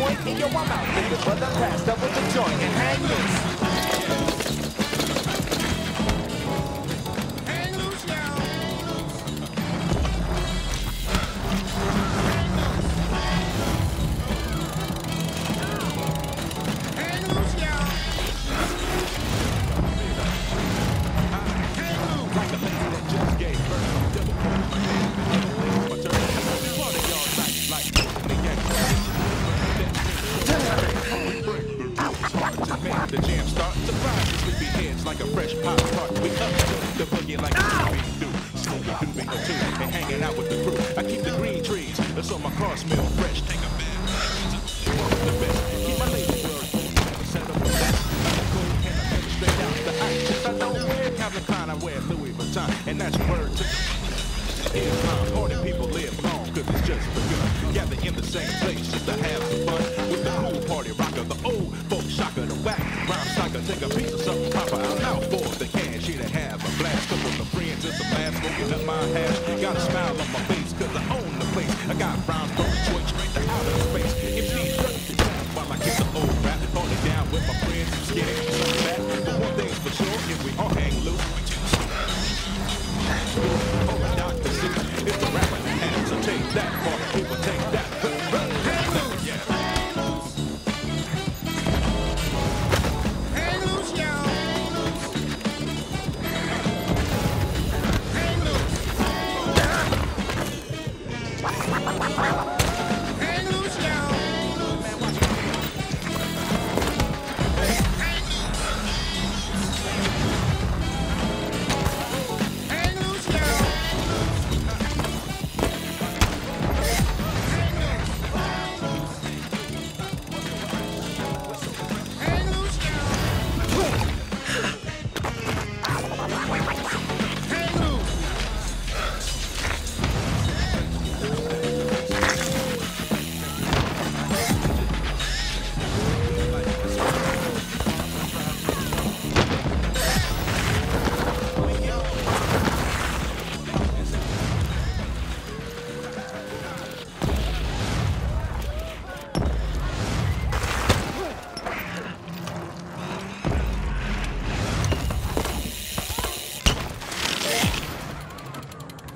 point, and yo, I'm out looking for the past. Double the joint and hang loose. The jam starts to fry the sleepy heads like a fresh pop tart. We up to the boogie like we do. Doobie or two and hanging out with the crew. I keep the green trees, that's so my car smell fresh. Take a bath. The best. Keep my lady a cool and I never out the I don't wear Calvin Klein, I wear Louis Vuitton. And that's word to Here's time, party people live long, cause it's just begun. Gather in the same place just to have smoking up my hash. Got a smile on my face, cause I own the place. I got brown from Detroit straight to outer space.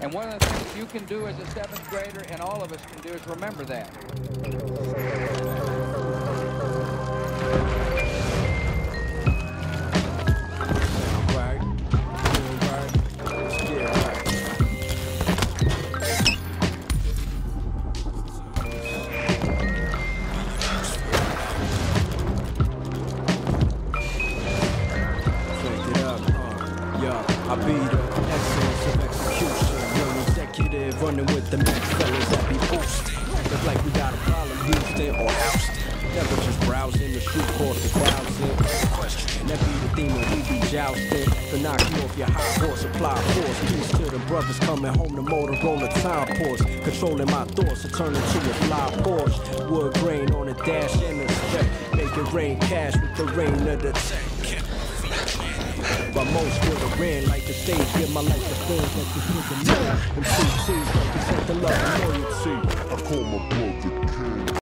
And one of the things you can do as a seventh grader, and all of us can do, is remember that. Running with the next fellas that be boosting. Look like we got a problem, Houston or Houston. Never just browsing the street court for browsing. Question, that be the theme when we be jousting. To knock you off your high horse, apply force. Peace to the brothers coming home to Motorola time force. Controlling my thoughts to turn into a fly Porsche. Wood grain on a dash and a spec. Make it rain cash with the rain of the tech. But most feel the rain like the stage, give my life to fame like the human man. MCCs represent the love and loyalty. I call my brother King.